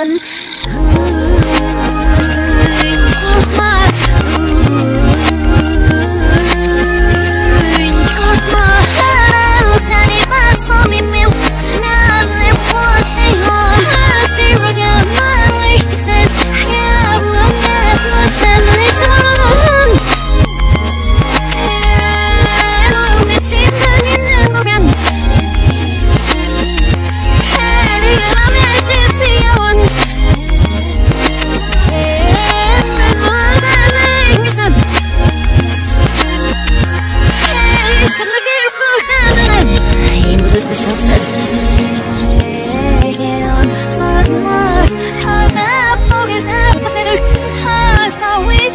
sun